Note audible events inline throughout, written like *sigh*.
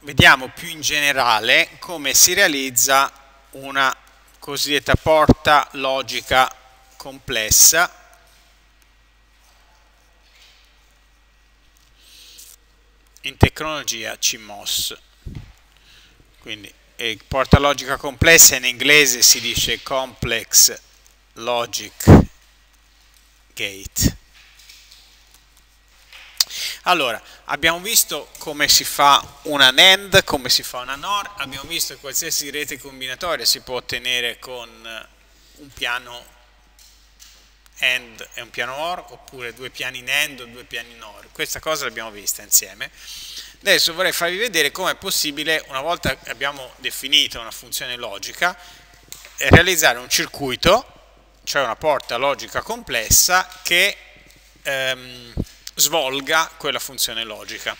vediamo più in generale come si realizza una cosiddetta porta logica complessa in tecnologia CMOS. Quindi porta logica complessa in inglese si dice complex logic gate. Allora, abbiamo visto come si fa una NAND, come si fa una NOR, abbiamo visto che qualsiasi rete combinatoria si può ottenere con un piano AND e un piano OR, oppure due piani NAND o due piani NOR. Questa cosa l'abbiamo vista insieme. Adesso vorrei farvi vedere come è possibile, una volta che abbiamo definito una funzione logica, realizzare un circuito, cioè una porta logica complessa, che ehm, svolga quella funzione logica.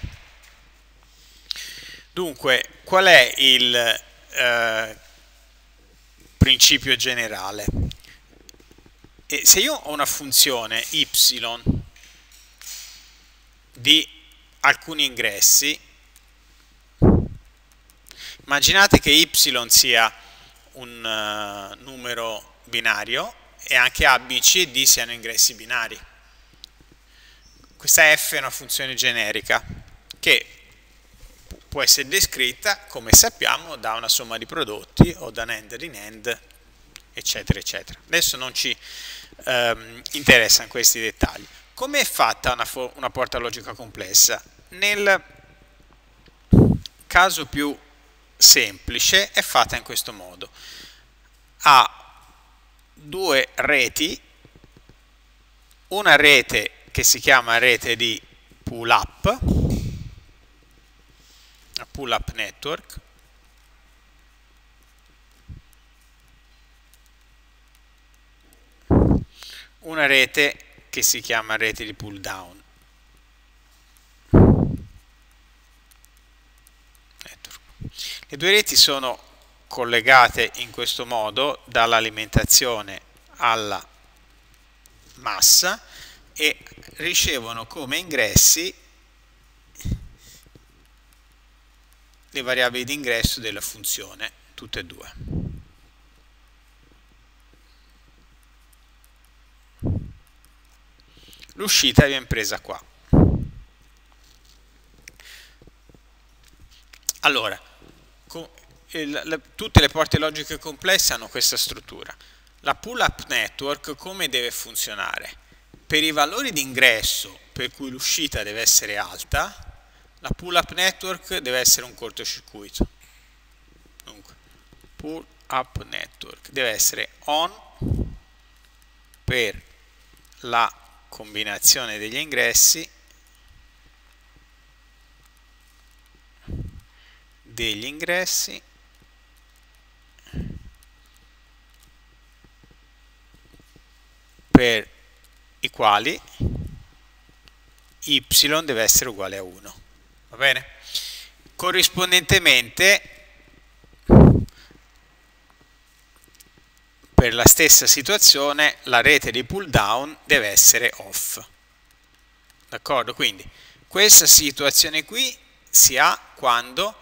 Dunque, qual è il eh, principio generale? E se io ho una funzione y di alcuni ingressi, immaginate che y sia un uh, numero binario e anche a, b, c e d siano ingressi binari. Questa f è una funzione generica che può essere descritta, come sappiamo, da una somma di prodotti o da NAND di NAND, eccetera, eccetera. Adesso non ci ehm, interessano questi dettagli. Come è fatta una, una porta logica complessa? Nel caso più semplice è fatta in questo modo. Ha due reti, una rete che si chiama rete di pull up, pull up network, una rete che si chiama rete di pull down. Le due reti sono collegate in questo modo dall'alimentazione alla massa e ricevono come ingressi le variabili di ingresso della funzione, tutte e due. l'uscita viene presa qua. Allora, tutte le porte logiche complesse hanno questa struttura. La pull-up network come deve funzionare? Per i valori di ingresso per cui l'uscita deve essere alta, la pull-up network deve essere un cortocircuito. Dunque, pull-up network deve essere on per la combinazione degli ingressi degli ingressi per i quali y deve essere uguale a 1 va bene? corrispondentemente per la stessa situazione la rete di pull down deve essere off. D'accordo? Quindi questa situazione qui si ha quando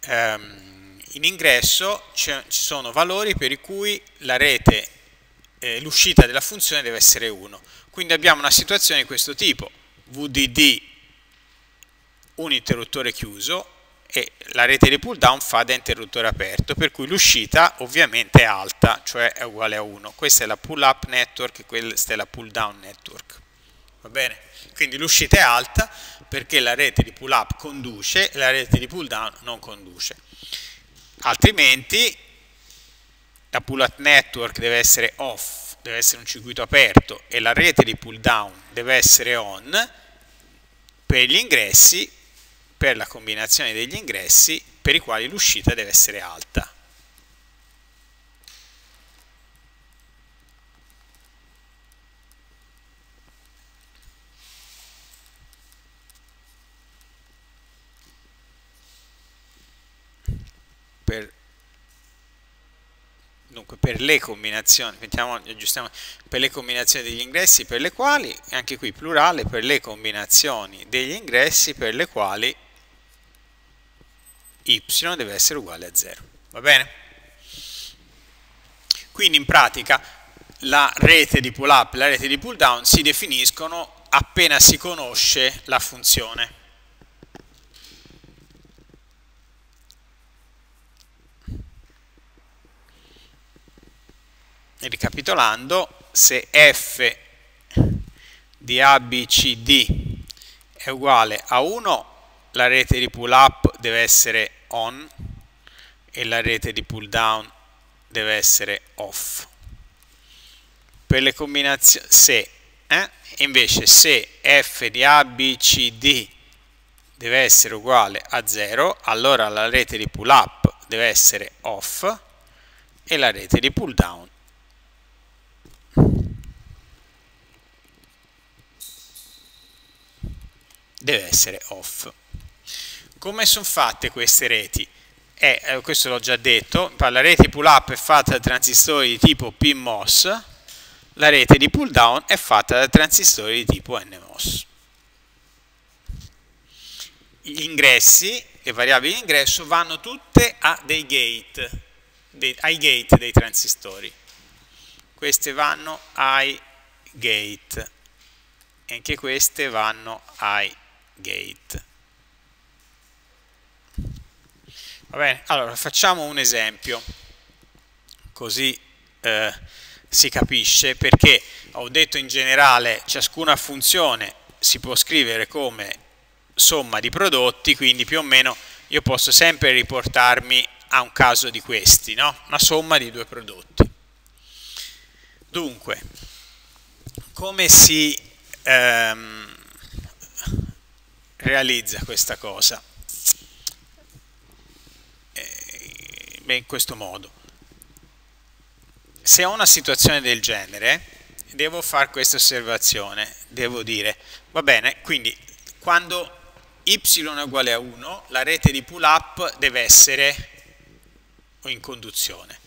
ehm, in ingresso ci sono valori per cui la rete, eh, l'uscita della funzione deve essere 1. Quindi abbiamo una situazione di questo tipo, VDD un interruttore chiuso e la rete di pull down fa da interruttore aperto, per cui l'uscita ovviamente è alta, cioè è uguale a 1. Questa è la pull up network e questa è la pull down network. Va bene? Quindi l'uscita è alta perché la rete di pull up conduce e la rete di pull down non conduce. Altrimenti la pull up network deve essere off, deve essere un circuito aperto e la rete di pull down deve essere on per gli ingressi per la combinazione degli ingressi per i quali l'uscita deve essere alta. Per dunque per le combinazioni, mettiamo, aggiustiamo per le combinazioni degli ingressi per le quali, anche qui plurale, per le combinazioni degli ingressi per le quali y deve essere uguale a 0. Va bene? Quindi in pratica la rete di pull up e la rete di pull down si definiscono appena si conosce la funzione. Ricapitolando, se f di ABCD è uguale a 1, la rete di pull up deve essere on e la rete di pull down deve essere off. Per le combinazioni, se, eh? invece se f di ABCD deve essere uguale a 0, allora la rete di pull up deve essere off e la rete di pull down deve essere off. Come sono fatte queste reti? Eh, eh, questo l'ho già detto, la rete pull up è fatta da transistori di tipo PMOS, la rete di pull down è fatta da transistori di tipo NMOS. Gli ingressi, le variabili di ingresso, vanno tutte a dei gate, dei, ai gate dei transistori. Queste vanno ai gate e anche queste vanno ai gate. Va bene? Allora facciamo un esempio, così eh, si capisce perché ho detto in generale ciascuna funzione si può scrivere come somma di prodotti, quindi più o meno io posso sempre riportarmi a un caso di questi, no? una somma di due prodotti. Dunque, come si ehm, realizza questa cosa? Eh, beh, in questo modo. Se ho una situazione del genere, devo fare questa osservazione, devo dire, va bene, quindi quando y è uguale a 1, la rete di pull up deve essere in conduzione.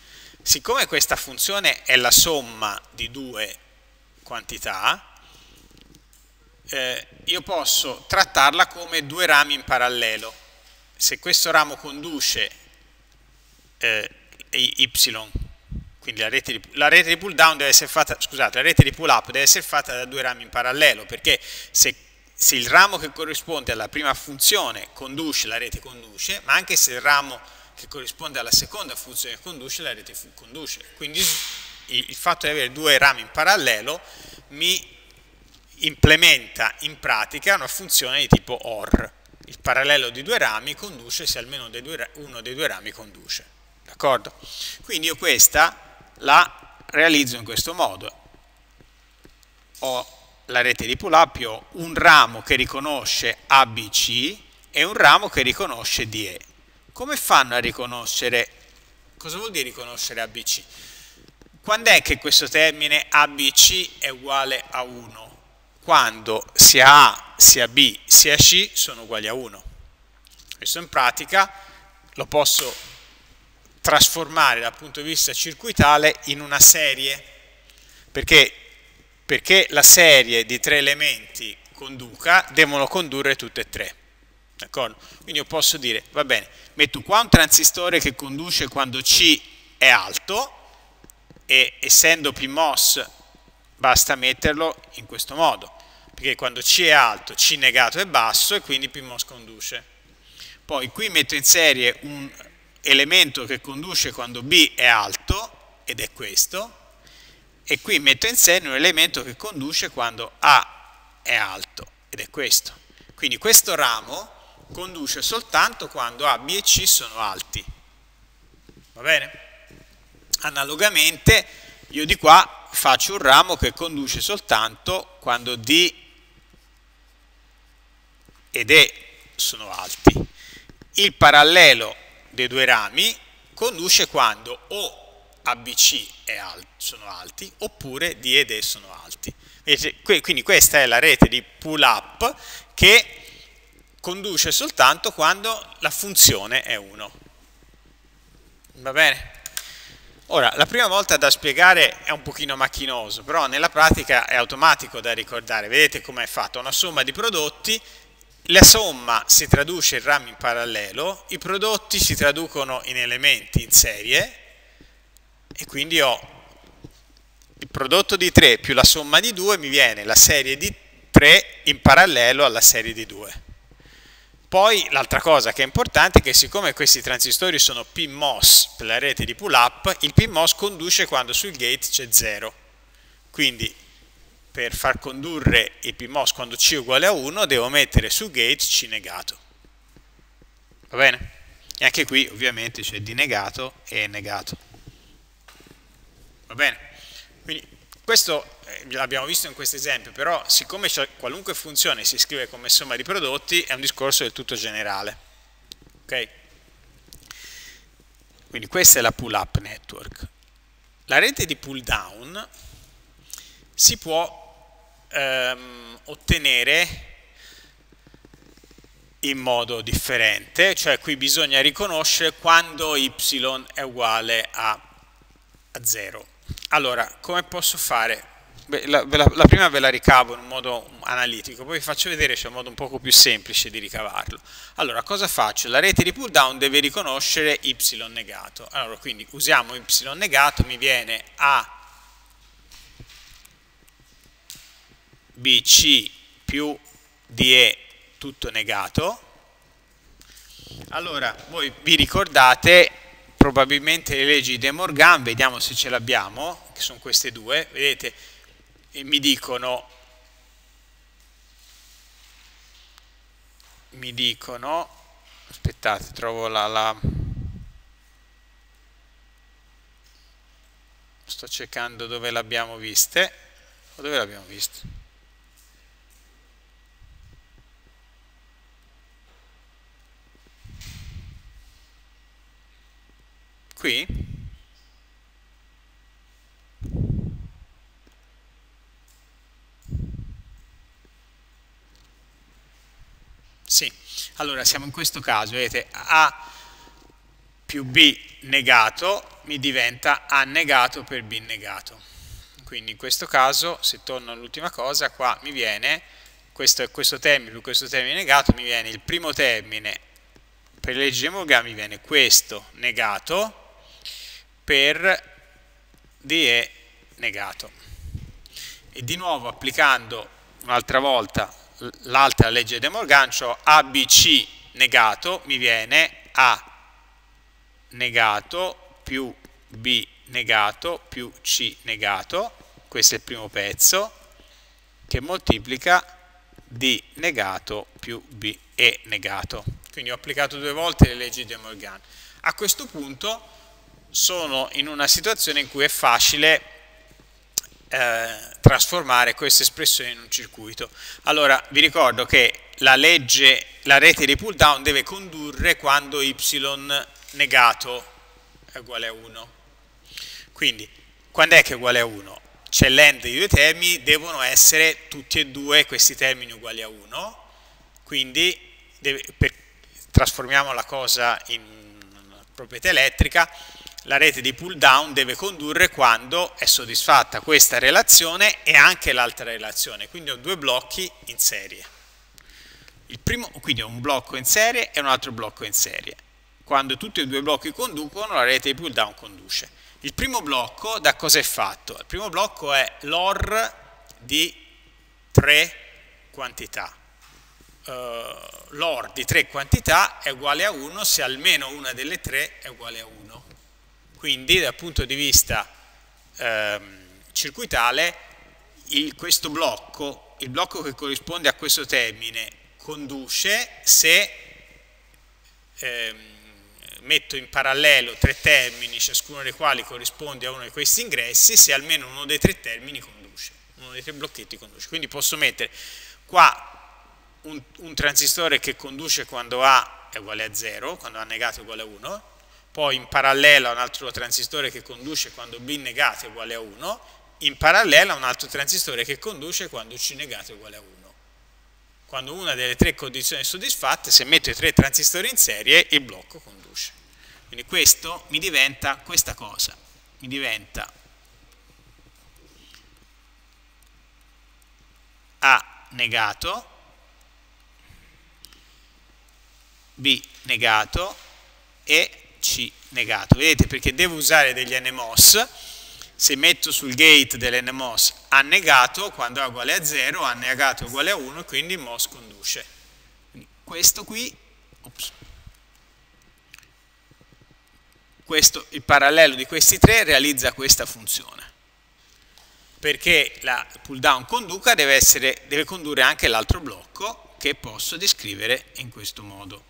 Siccome questa funzione è la somma di due quantità, eh, io posso trattarla come due rami in parallelo. Se questo ramo conduce eh, y, quindi la rete, di, la rete, di, pull down deve essere fatta, scusate, la rete di pull up deve essere fatta da due rami in parallelo, perché se, se il ramo che corrisponde alla prima funzione conduce, la rete conduce, ma anche se il ramo che corrisponde alla seconda funzione conduce, la rete conduce. Quindi il fatto di avere due rami in parallelo mi implementa in pratica una funzione di tipo OR. Il parallelo di due rami conduce se almeno dei due, uno dei due rami conduce. D'accordo? Quindi io questa la realizzo in questo modo. Ho la rete di pull up, ho un ramo che riconosce ABC e un ramo che riconosce DE. Come fanno a riconoscere, cosa vuol dire riconoscere ABC? Quando è che questo termine ABC è uguale a 1? Quando sia A, sia B, sia C sono uguali a 1. Questo in pratica lo posso trasformare dal punto di vista circuitale in una serie, perché, perché la serie di tre elementi conduca, devono condurre tutte e tre. Quindi io posso dire, va bene, metto qua un transistore che conduce quando C è alto e essendo PMOS basta metterlo in questo modo perché quando C è alto, C negato è basso e quindi PMOS conduce. Poi qui metto in serie un elemento che conduce quando B è alto, ed è questo, e qui metto in serie un elemento che conduce quando A è alto, ed è questo. Quindi questo ramo conduce soltanto quando A, B e C sono alti. Va bene? Analogamente io di qua faccio un ramo che conduce soltanto quando D ed E sono alti. Il parallelo dei due rami conduce quando o ABC alt sono alti oppure D ed E sono alti. Quindi questa è la rete di pull up che conduce soltanto quando la funzione è 1. Va bene? Ora, la prima volta da spiegare è un pochino macchinoso, però nella pratica è automatico da ricordare. Vedete com'è fatta? Una somma di prodotti, la somma si traduce in RAM in parallelo, i prodotti si traducono in elementi in serie e quindi ho il prodotto di 3 più la somma di 2 mi viene la serie di 3 in parallelo alla serie di 2. Poi l'altra cosa che è importante è che siccome questi transistori sono PMOS per la rete di pull up, il PMOS conduce quando sul gate c'è 0. Quindi per far condurre il PMOS quando C è uguale a 1 devo mettere sul gate C negato. Va bene? E anche qui ovviamente c'è di negato e negato. Va bene? Quindi questo eh, l'abbiamo visto in questo esempio, però siccome qualunque funzione si scrive come somma di prodotti è un discorso del tutto generale. Ok? Quindi questa è la pull up network. La rete di pull down si può ehm, ottenere in modo differente, cioè qui bisogna riconoscere quando y è uguale a, a 0 allora, come posso fare? Beh, la, la, la, prima ve la ricavo in un modo analitico, poi vi faccio vedere c'è un modo un poco più semplice di ricavarlo. Allora, cosa faccio? La rete di pull down deve riconoscere y negato. Allora, quindi usiamo y negato, mi viene a bc più DE tutto negato. Allora, voi vi ricordate probabilmente le leggi di De Morgan, vediamo se ce l'abbiamo, che sono queste due, vedete, mi dicono, mi dicono, aspettate, trovo la, la sto cercando dove l'abbiamo viste, o dove l'abbiamo viste? Qui sì, allora siamo in questo caso, vedete, A più B negato mi diventa A negato per B negato. Quindi in questo caso, se torno all'ultima cosa, qua mi viene, questo, questo termine più questo termine negato, mi viene il primo termine, per legge di Morgan mi viene questo negato, per DE negato. E di nuovo applicando un'altra volta l'altra legge di Morgan, cioè ABC negato mi viene A negato più B negato più C negato, questo è il primo pezzo, che moltiplica D negato più B E negato. Quindi ho applicato due volte le leggi di Morgan. A questo punto sono in una situazione in cui è facile eh, trasformare queste espressioni in un circuito. Allora, vi ricordo che la legge, la rete di pull down deve condurre quando y negato è uguale a 1. Quindi, quando è che è uguale a 1? C'è l'end di due termini, devono essere tutti e due questi termini uguali a 1, quindi deve, per, trasformiamo la cosa in proprietà elettrica, la rete di pull down deve condurre quando è soddisfatta questa relazione e anche l'altra relazione, quindi ho due blocchi in serie. Il primo, quindi ho un blocco in serie e un altro blocco in serie. Quando tutti e due i blocchi conducono, la rete di pull down conduce. Il primo blocco da cosa è fatto? Il primo blocco è l'OR di tre quantità. Uh, L'OR di tre quantità è uguale a 1 se almeno una delle tre è uguale a 1. Quindi dal punto di vista ehm, circuitale il, questo blocco, il blocco che corrisponde a questo termine conduce se ehm, metto in parallelo tre termini, ciascuno dei quali corrisponde a uno di questi ingressi, se almeno uno dei tre termini conduce, uno dei tre blocchetti conduce. Quindi posso mettere qua un, un transistore che conduce quando A è uguale a 0, quando A negato è uguale a 1, poi in parallelo a un altro transistore che conduce quando B negato è uguale a 1, in parallelo a un altro transistore che conduce quando C negato è uguale a 1. Quando una delle tre condizioni è soddisfatte, se metto i tre transistori in serie, il blocco conduce. Quindi questo mi diventa questa cosa. mi diventa A negato, B negato e C negato. Vedete perché devo usare degli NMOS, se metto sul gate dell'NMOS A negato, quando A uguale a 0, A negato uguale a 1, quindi MOS conduce. Quindi questo qui, ops, questo, il parallelo di questi tre realizza questa funzione. Perché la pull down conduca deve, essere, deve condurre anche l'altro blocco che posso descrivere in questo modo.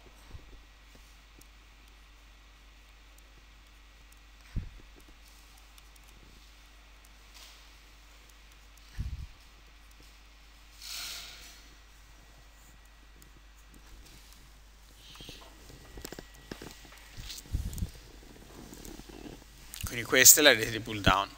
Quindi questa è la rete di pull down.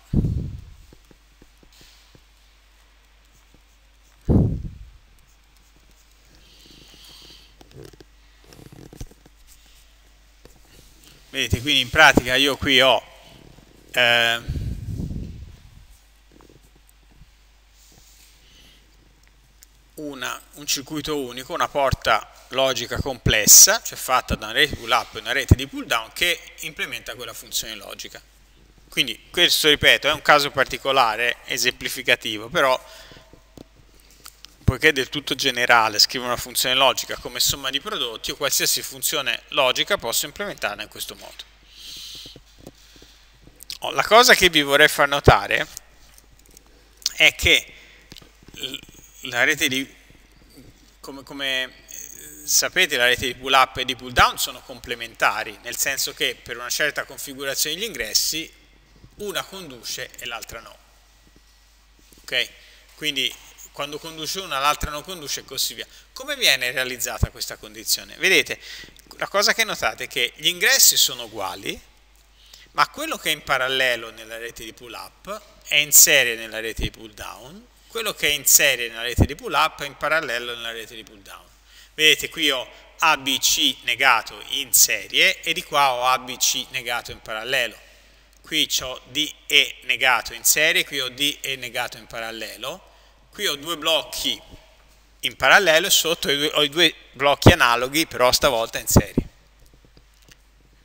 Vedete, quindi in pratica io qui ho eh, una, un circuito unico, una porta logica complessa, cioè fatta da una rete pull up e una rete di pull down che implementa quella funzione logica. Quindi questo, ripeto, è un caso particolare, esemplificativo, però poiché è del tutto generale, scrivo una funzione logica come somma di prodotti o qualsiasi funzione logica posso implementarla in questo modo. Oh, la cosa che vi vorrei far notare è che la rete di, come, come eh, sapete, la rete di pull up e di pull down sono complementari, nel senso che per una certa configurazione degli ingressi una conduce e l'altra no. Ok? Quindi quando conduce una l'altra non conduce e così via. Come viene realizzata questa condizione? Vedete, la cosa che notate è che gli ingressi sono uguali, ma quello che è in parallelo nella rete di pull up è in serie nella rete di pull down, quello che è in serie nella rete di pull up è in parallelo nella rete di pull down. Vedete, qui ho ABC negato in serie e di qua ho ABC negato in parallelo qui ho DE negato in serie, qui ho DE negato in parallelo, qui ho due blocchi in parallelo e sotto ho i due blocchi analoghi, però stavolta in serie.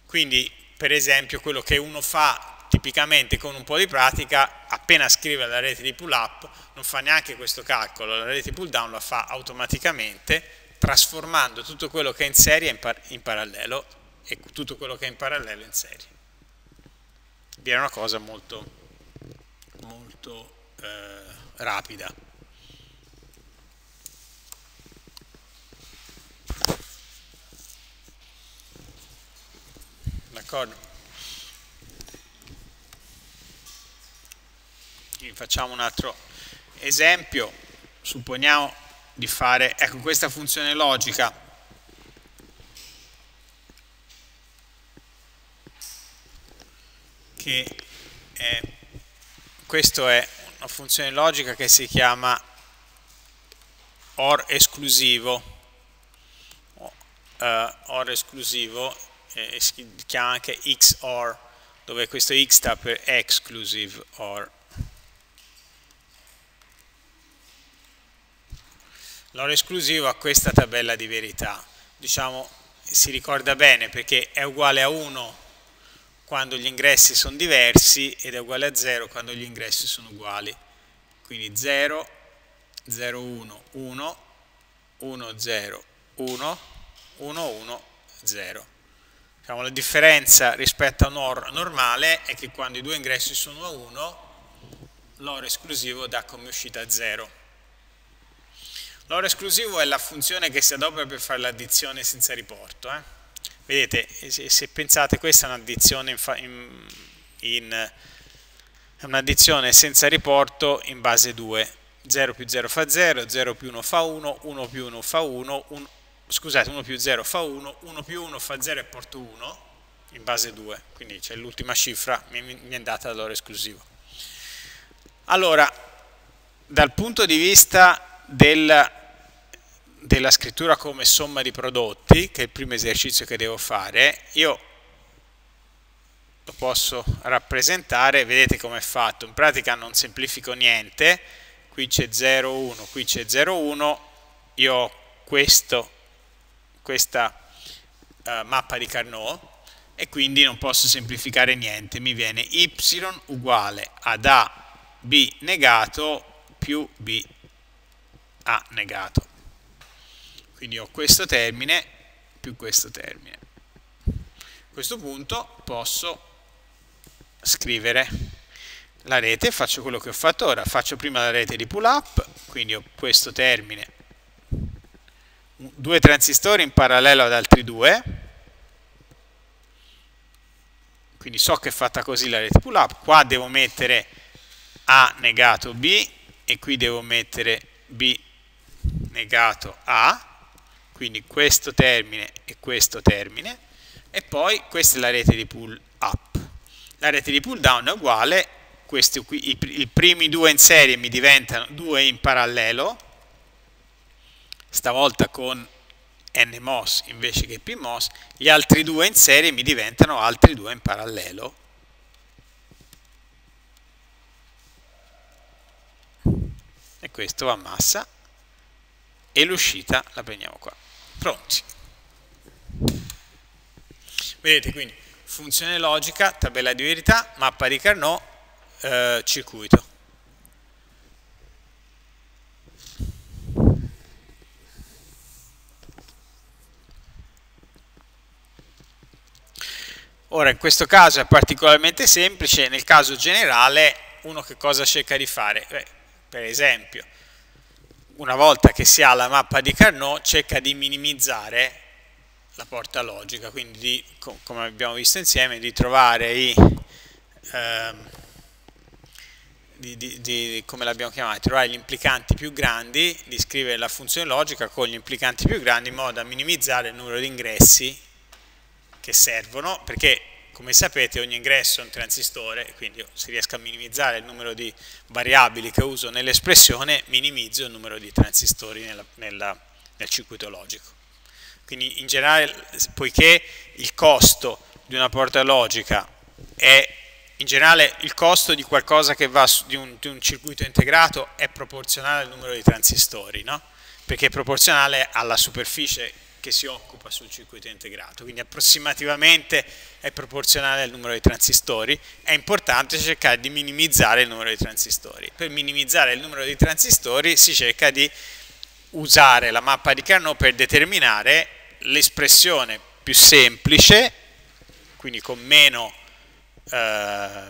Quindi, per esempio, quello che uno fa tipicamente con un po' di pratica, appena scrive la rete di pull up, non fa neanche questo calcolo, la rete di pull down la fa automaticamente, trasformando tutto quello che è in serie in, par in parallelo e tutto quello che è in parallelo in serie viene una cosa molto, molto eh, rapida. D'accordo? Facciamo un altro esempio, supponiamo di fare, ecco questa funzione logica che è, questa è una funzione logica che si chiama OR esclusivo, uh, OR esclusivo, eh, si chiama anche XOR, dove questo X sta per exclusive OR. L'OR esclusivo ha questa tabella di verità, diciamo si ricorda bene perché è uguale a 1 quando gli ingressi sono diversi ed è uguale a 0 quando gli ingressi sono uguali. Quindi 0, 0, 1, 1, 1, 0, 1, 1, 1, 0. Diciamo, la differenza rispetto a un OR normale è che quando i due ingressi sono a 1, l'OR esclusivo dà come uscita 0. L'OR esclusivo è la funzione che si adopera per fare l'addizione senza riporto. Eh? Vedete, se, pensate, questa è un'addizione in, in, un'addizione senza riporto in base 2. 0 più 0 fa 0, 0 più 1 fa 1, 1 più 1 fa 1, 1 scusate, 1 più 0 fa 1, 1 più 1 fa 0 e porto 1 in base 2, quindi c'è l'ultima cifra, mi, mi è data da loro esclusivo. Allora, dal punto di vista del della scrittura come somma di prodotti, che è il primo esercizio che devo fare, io lo posso rappresentare, vedete come è fatto, in pratica non semplifico niente, qui c'è 0, 1, qui c'è 0, 1, io ho questo, questa uh, mappa di Carnot e quindi non posso semplificare niente, mi viene y uguale ad a b negato più b a negato. Quindi ho questo termine più questo termine. A questo punto posso scrivere la rete, faccio quello che ho fatto ora, faccio prima la rete di pull up, quindi ho questo termine, due transistori in parallelo ad altri due, quindi so che è fatta così la rete pull up, qua devo mettere A negato B e qui devo mettere B negato A, quindi questo termine e questo termine, e poi questa è la rete di pull up. La rete di pull down è uguale, qui, i, i primi due in serie mi diventano due in parallelo, stavolta con NMOS invece che PMOS, gli altri due in serie mi diventano altri due in parallelo. E questo va a massa e l'uscita la prendiamo qua. Pronti. Vedete quindi funzione logica, tabella di verità, mappa di Carnot, eh, circuito. Ora in questo caso è particolarmente semplice, nel caso generale uno che cosa cerca di fare? Beh, per esempio, una volta che si ha la mappa di Carnot cerca di minimizzare la porta logica, quindi di, come abbiamo visto insieme, di trovare i, ehm, di, di, di, come l'abbiamo chiamato, trovare gli implicanti più grandi, di scrivere la funzione logica con gli implicanti più grandi in modo da minimizzare il numero di ingressi che servono, perché come sapete ogni ingresso è un transistore, quindi se riesco a minimizzare il numero di variabili che uso nell'espressione, minimizzo il numero di transistori nella, nella, nel circuito logico. Quindi in generale, poiché il costo di una porta logica è in generale il costo di qualcosa che va su, di, un, di un circuito integrato è proporzionale al numero di transistori, no? perché è proporzionale alla superficie che si occupa sul circuito integrato, quindi approssimativamente è proporzionale al numero di transistori, è importante cercare di minimizzare il numero di transistori. Per minimizzare il numero di transistori si cerca di usare la mappa di Carnot per determinare l'espressione più semplice, quindi con meno eh,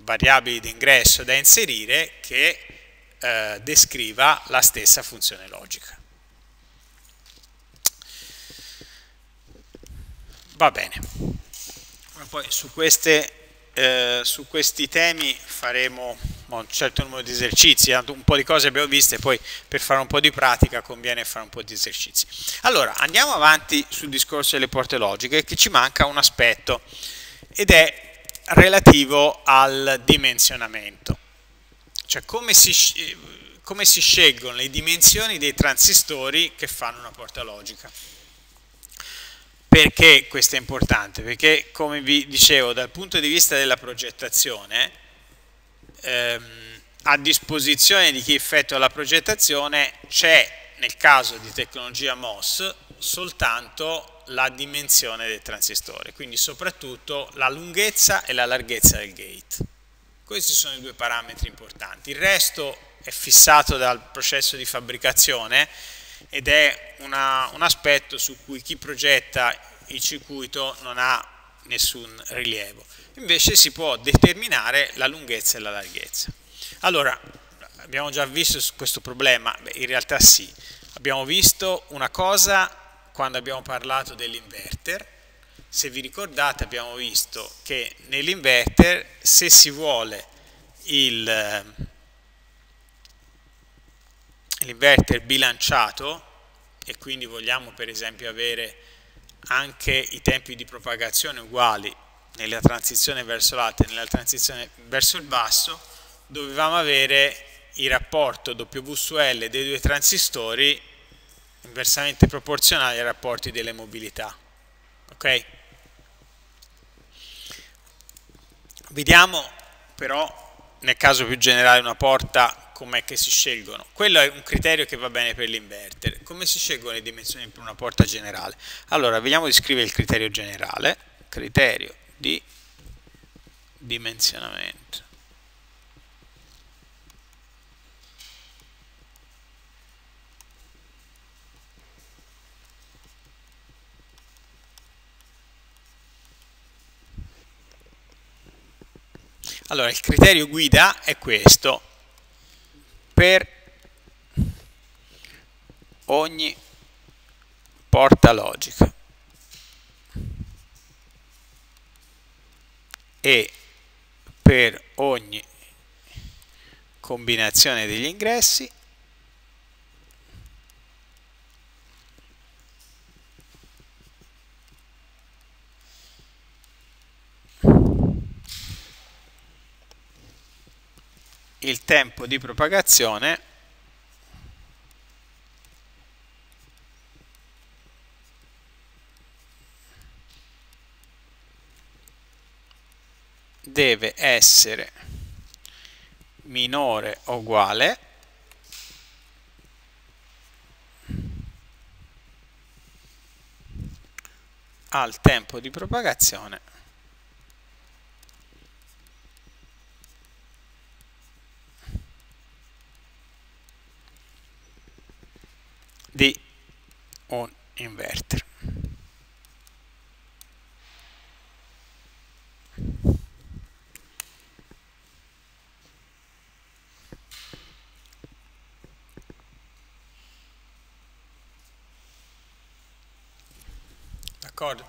variabili di ingresso da inserire, che eh, descriva la stessa funzione logica. Va bene. Poi su queste eh, su questi temi faremo un certo numero di esercizi, un po' di cose abbiamo viste, poi per fare un po' di pratica conviene fare un po' di esercizi. Allora, andiamo avanti sul discorso delle porte logiche, che ci manca un aspetto, ed è relativo al dimensionamento. Cioè come si, come si scelgono le dimensioni dei transistori che fanno una porta logica. Perché questo è importante? Perché, come vi dicevo, dal punto di vista della progettazione, ehm, a disposizione di chi effettua la progettazione c'è, nel caso di tecnologia MOS, soltanto la dimensione del transistore, quindi soprattutto la lunghezza e la larghezza del gate. Questi sono i due parametri importanti. Il resto è fissato dal processo di fabbricazione ed è una, un aspetto su cui chi progetta il circuito non ha nessun rilievo. Invece si può determinare la lunghezza e la larghezza. Allora, abbiamo già visto questo problema? Beh, in realtà sì. Abbiamo visto una cosa quando abbiamo parlato dell'inverter. Se vi ricordate abbiamo visto che nell'inverter se si vuole l'inverter bilanciato e quindi vogliamo per esempio avere anche i tempi di propagazione uguali nella transizione verso l'alto e nella transizione verso il basso, dovevamo avere il rapporto W su L dei due transistori inversamente proporzionali ai rapporti delle mobilità. Ok? Vediamo però nel caso più generale una porta com'è che si scelgono. Quello è un criterio che va bene per l'inverter. Come si scelgono le dimensioni per una porta generale? Allora, vediamo di scrivere il criterio generale. Criterio di dimensionamento. Allora, il criterio guida è questo. Per ogni porta logica. E per ogni combinazione degli ingressi il tempo di propagazione deve essere minore o uguale al tempo di propagazione di un inverter. D'accordo?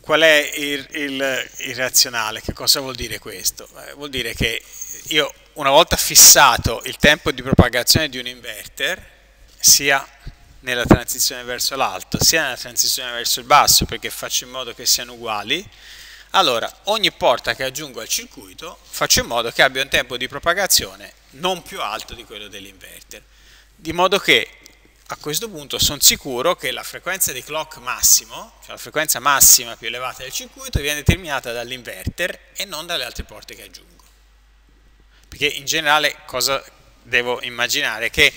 Qual è il, il, il, razionale? Che cosa vuol dire questo? Eh, vuol dire che io una volta fissato il tempo di propagazione di un inverter, sia nella transizione verso l'alto sia nella transizione verso il basso perché faccio in modo che siano uguali. Allora ogni porta che aggiungo al circuito faccio in modo che abbia un tempo di propagazione non più alto di quello dell'inverter. Di modo che a questo punto sono sicuro che la frequenza di clock massimo cioè la frequenza massima più elevata del circuito viene determinata dall'inverter e non dalle altre porte che aggiungo. Perché in generale cosa devo immaginare? Che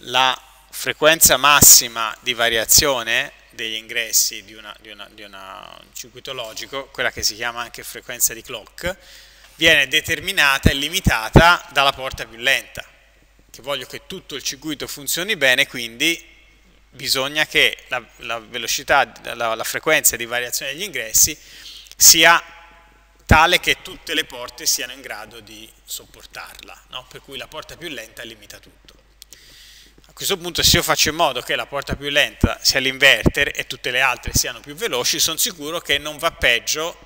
la frequenza massima di variazione degli ingressi di, una, di, una, di una, un circuito logico, quella che si chiama anche frequenza di clock, viene determinata e limitata dalla porta più lenta, che voglio che tutto il circuito funzioni bene, quindi bisogna che la, la velocità, la, la frequenza di variazione degli ingressi sia tale che tutte le porte siano in grado di sopportarla, no? per cui la porta più lenta limita tutto questo punto se io faccio in modo che la porta più lenta sia l'inverter e tutte le altre siano più veloci, sono sicuro che non va peggio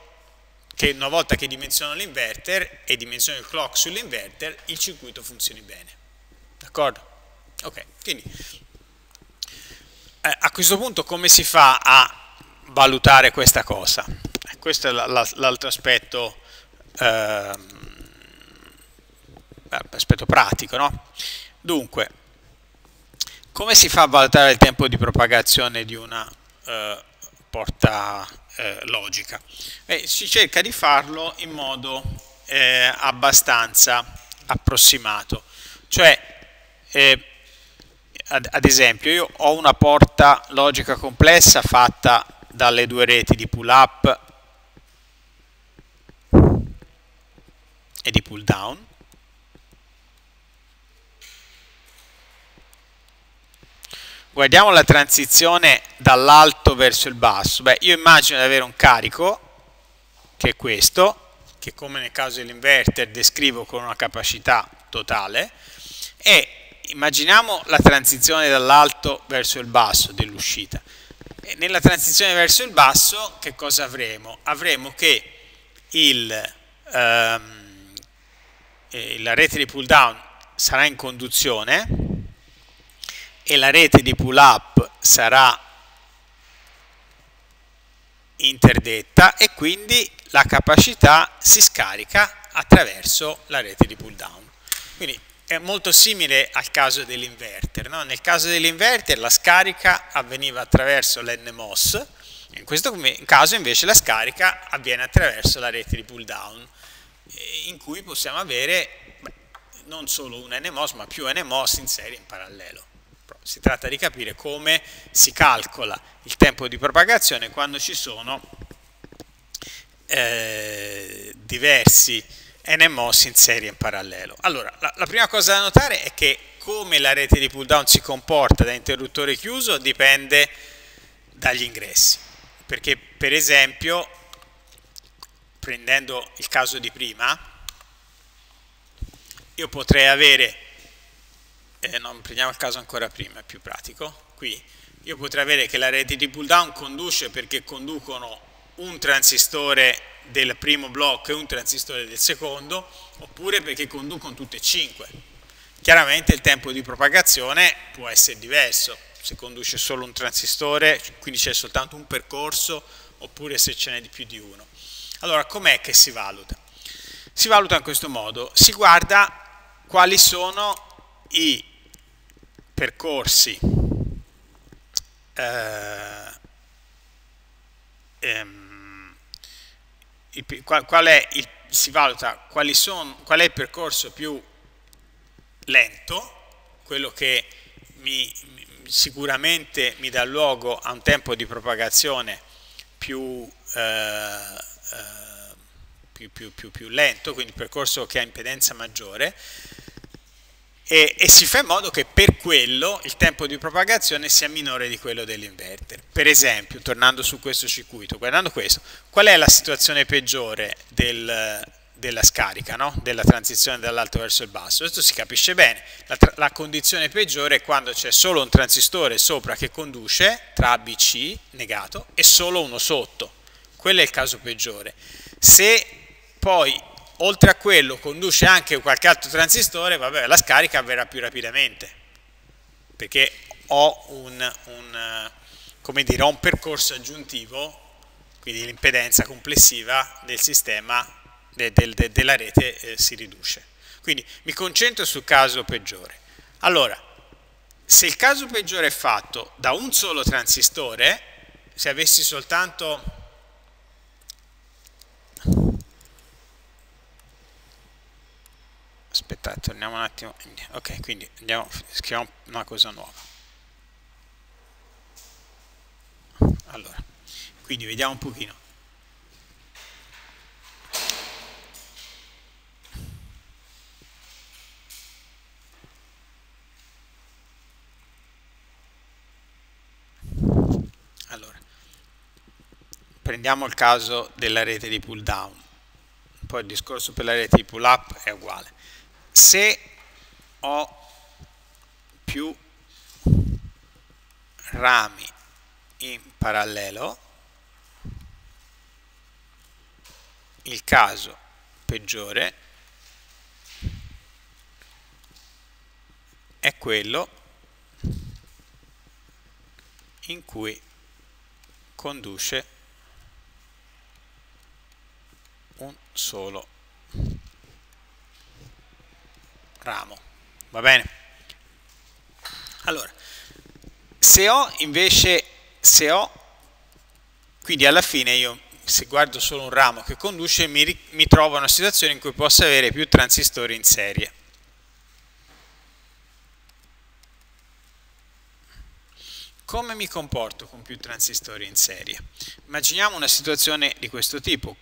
che una volta che dimensiono l'inverter e dimensiono il clock sull'inverter, il circuito funzioni bene. D'accordo? Ok, quindi eh, a questo punto come si fa a valutare questa cosa? Eh, questo è l'altro aspetto, eh, aspetto pratico, no? Dunque, come si fa a valutare il tempo di propagazione di una eh, porta eh, logica? Beh, si cerca di farlo in modo eh, abbastanza approssimato, cioè eh, ad, ad esempio io ho una porta logica complessa fatta dalle due reti di pull up e di pull down guardiamo la transizione dall'alto verso il basso. Beh, io immagino di avere un carico, che è questo, che come nel caso dell'inverter descrivo con una capacità totale, e immaginiamo la transizione dall'alto verso il basso dell'uscita. Nella transizione verso il basso che cosa avremo? Avremo che il, ehm, la rete di pull down sarà in conduzione, e la rete di pull up sarà interdetta e quindi la capacità si scarica attraverso la rete di pull down. Quindi è molto simile al caso dell'inverter. No? Nel caso dell'inverter la scarica avveniva attraverso l'NMOS, in questo caso invece la scarica avviene attraverso la rete di pull down, in cui possiamo avere non solo un NMOS ma più NMOS in serie in parallelo. Si tratta di capire come si calcola il tempo di propagazione quando ci sono eh, diversi NMOS in serie in parallelo. Allora, la, la, prima cosa da notare è che come la rete di pull down si comporta da interruttore chiuso dipende dagli ingressi, perché per esempio, prendendo il caso di prima, io potrei avere, eh, no, prendiamo il caso ancora prima, è più pratico, qui, io potrei avere che la rete di pull down conduce perché conducono un transistore del primo blocco e un transistore del secondo, oppure perché conducono tutte e cinque. Chiaramente il tempo di propagazione può essere diverso, se conduce solo un transistore, quindi c'è soltanto un percorso, oppure se ce n'è di più di uno. Allora, com'è che si valuta? Si valuta in questo modo, si guarda quali sono i percorsi. Eh, ehm, il, qual, qual il, si valuta sono, qual è il percorso più lento, quello che mi, sicuramente mi dà luogo a un tempo di propagazione più, eh, eh, più, più, più, lento, quindi il percorso che ha impedenza maggiore, e, e, si fa in modo che per quello il tempo di propagazione sia minore di quello dell'inverter. Per esempio, tornando su questo circuito, guardando questo, qual è la situazione peggiore del, della scarica, no? della transizione dall'alto verso il basso? Questo si capisce bene. La, la condizione peggiore è quando c'è solo un transistore sopra che conduce tra ABC negato e solo uno sotto. Quello è il caso peggiore. Se poi oltre a quello conduce anche qualche altro transistore, vabbè, la scarica avverrà più rapidamente, perché ho un, un, dire, ho un percorso aggiuntivo, quindi l'impedenza complessiva del sistema, de, de, de, della rete eh, si riduce. Quindi mi concentro sul caso peggiore. Allora, se il caso peggiore è fatto da un solo transistore, se avessi soltanto aspettate torniamo un attimo ok quindi andiamo scriviamo una cosa nuova. Allora quindi vediamo un pochino. Allora prendiamo il caso della rete di pull down. Poi il discorso per la rete di pull up è uguale se ho più rami in parallelo il caso peggiore è quello in cui conduce un solo ramo. Va bene? Allora, se ho invece, se ho, quindi alla fine io se guardo solo un ramo che conduce mi, mi trovo in una situazione in cui posso avere più transistori in serie. Come mi comporto con più transistori in serie? Immaginiamo una situazione di questo tipo,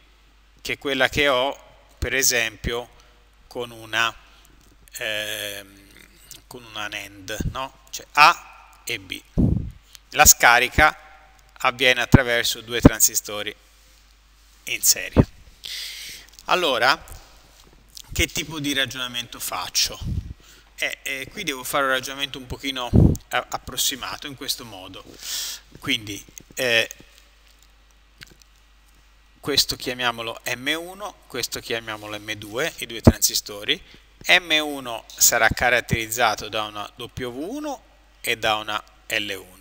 che è quella che ho per esempio con una eh, con una NAND, no? cioè A e B. La scarica avviene attraverso due transistori in serie. Allora, che tipo di ragionamento faccio? Eh, eh, qui devo fare un ragionamento un pochino approssimato in questo modo. Quindi, eh, questo chiamiamolo M1, questo chiamiamolo M2, i due transistori, M1 sarà caratterizzato da una W1 e da una L1.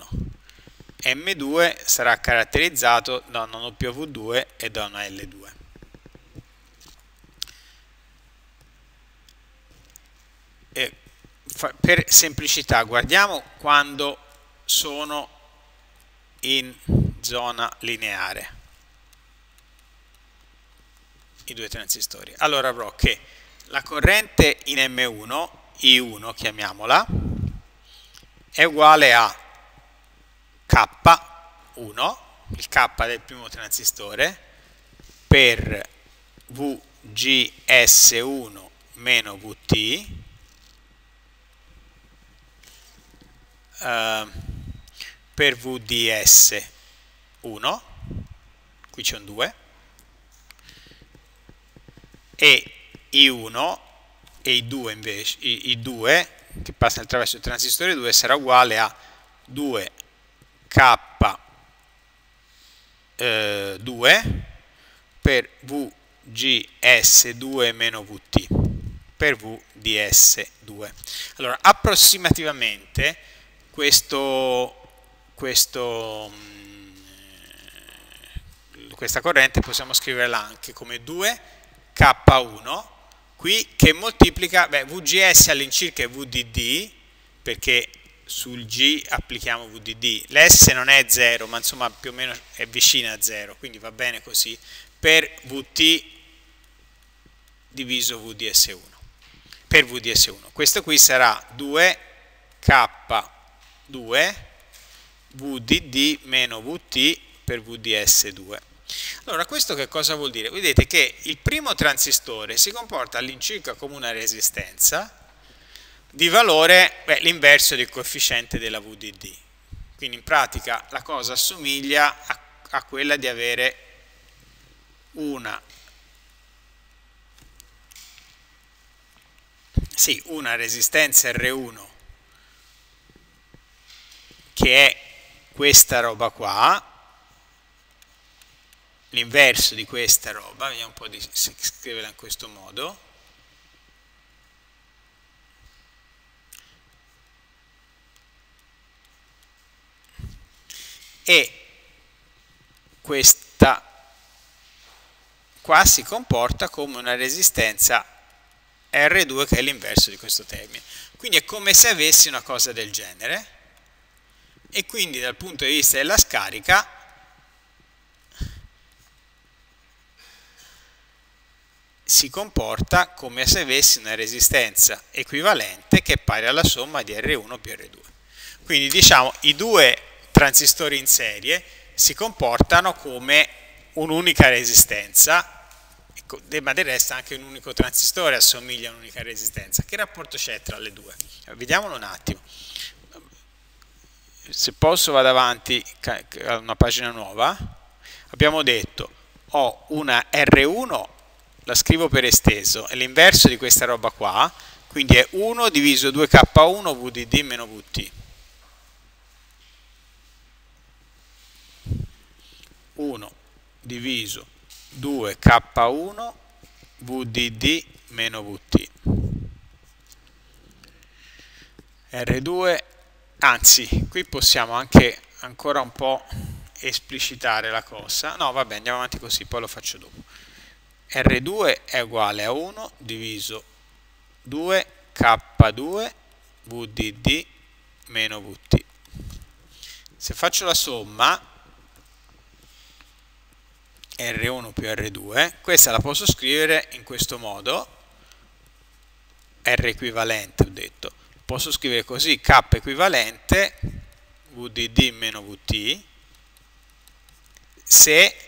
M2 sarà caratterizzato da una W2 e da una L2. E per semplicità guardiamo quando sono in zona lineare i due transistori. Allora avrò che la corrente in M1, I1 chiamiamola, è uguale a K1, il K del primo transistore, per VGS1 meno VT, uh, per VDS1, qui c'è un 2, e I1 e I2 invece, I2 che passa attraverso il transistore 2 sarà uguale a 2K2 eh, per VGS2 meno VT per VDS2. Allora, approssimativamente questo, questo, mm, questa corrente possiamo scriverla anche come 2K1 qui che moltiplica, beh, VGS all'incirca è VDD, perché sul G applichiamo VDD, l'S non è 0, ma insomma più o meno è vicina a 0, quindi va bene così, per VT diviso VDS1, per VDS1. Questo qui sarà 2K2 VDD meno VT per VDS2. Allora, questo che cosa vuol dire? Vedete che il primo transistore si comporta all'incirca come una resistenza di valore l'inverso del coefficiente della VDD. Quindi in pratica la cosa assomiglia a, a quella di avere una, sì, una resistenza R1 che è questa roba qua l'inverso di questa roba, vediamo un po' di scriverla in questo modo. E questa qua si comporta come una resistenza R2 che è l'inverso di questo termine. Quindi è come se avessi una cosa del genere e quindi dal punto di vista della scarica si comporta come se avessi una resistenza equivalente che è pari alla somma di R1 più R2. Quindi diciamo i due transistori in serie si comportano come un'unica resistenza, ecco, ma del resto anche un unico transistore assomiglia a un'unica resistenza. Che rapporto c'è tra le due? Vediamolo un attimo. Se posso vado avanti a una pagina nuova. Abbiamo detto ho una R1 la scrivo per esteso, è l'inverso di questa roba qua, quindi è 1 diviso 2k1 vdd meno vt. 1 diviso 2k1 vdd meno vt. R2, anzi, qui possiamo anche ancora un po' esplicitare la cosa. No, vabbè, andiamo avanti così, poi lo faccio dopo. R2 è uguale a 1 diviso 2K2 VDD meno VT. Se faccio la somma R1 più R2, questa la posso scrivere in questo modo, R equivalente ho detto, posso scrivere così K equivalente VDD meno VT se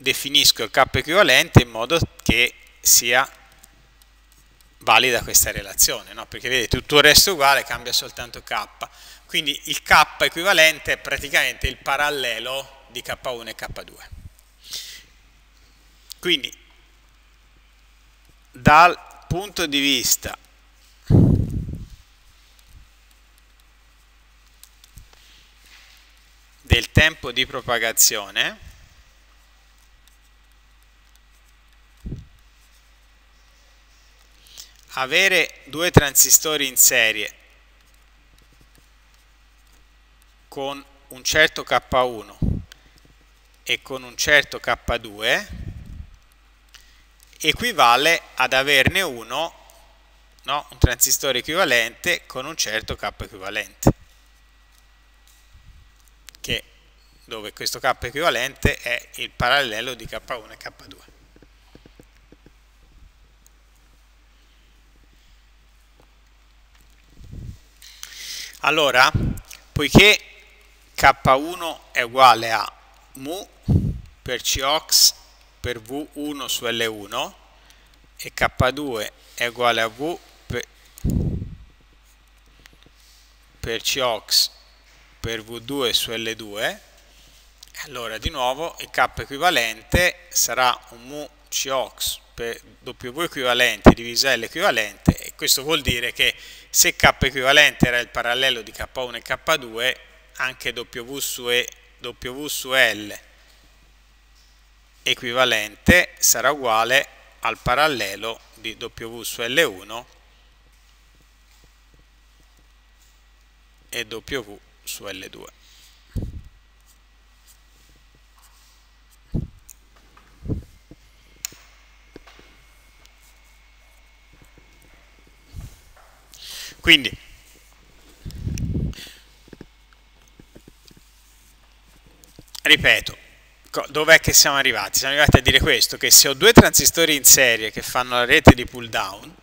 definisco il K equivalente in modo che sia valida questa relazione, no? perché vedete tutto il resto è uguale, cambia soltanto K. Quindi il K equivalente è praticamente il parallelo di K1 e K2. Quindi dal punto di vista del tempo di propagazione avere due transistori in serie con un certo K1 e con un certo K2 equivale ad averne uno no? un transistore equivalente con un certo K equivalente, che, dove questo K equivalente è il parallelo di K1 e K2. Allora, poiché K1 è uguale a mu per Cox per V1 su L1 e K2 è uguale a V per, per Cox per V2 su L2 allora di nuovo il K equivalente sarà un mu Cox per W equivalente diviso L equivalente e questo vuol dire che se K equivalente era il parallelo di K1 e K2 anche W su, e, w su L equivalente sarà uguale al parallelo di W su L1 e W su L2. Quindi ripeto, dov'è che siamo arrivati? Siamo arrivati a dire questo, che se ho due transistori in serie che fanno la rete di pull down,